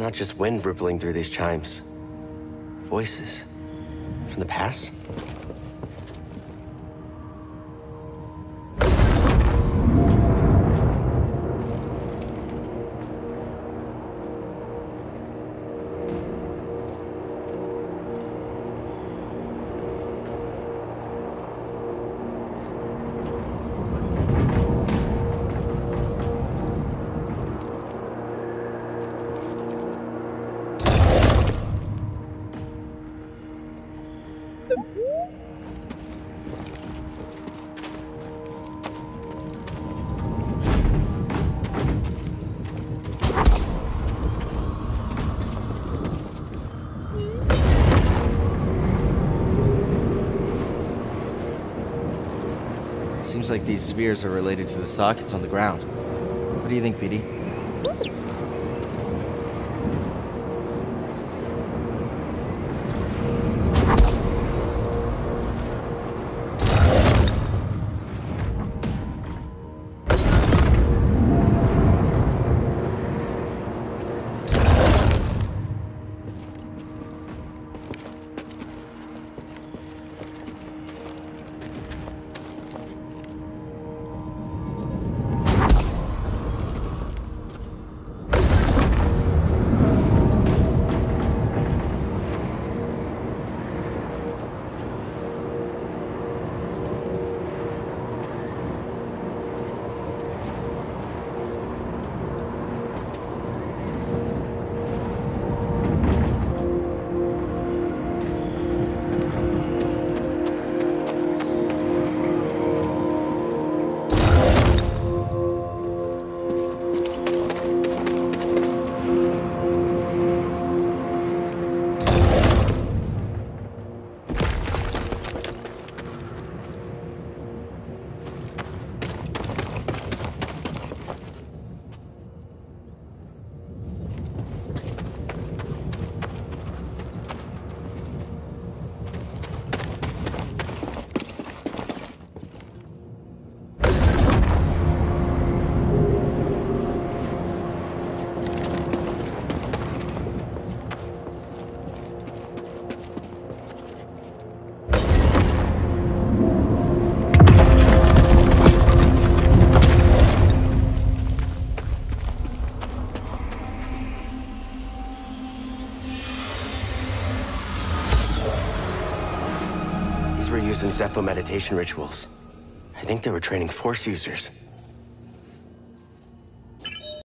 not just wind rippling through these chimes. Voices. From the past? Seems like these spheres are related to the sockets on the ground. What do you think, BD? Were used in Zeffo meditation rituals. I think they were training Force users.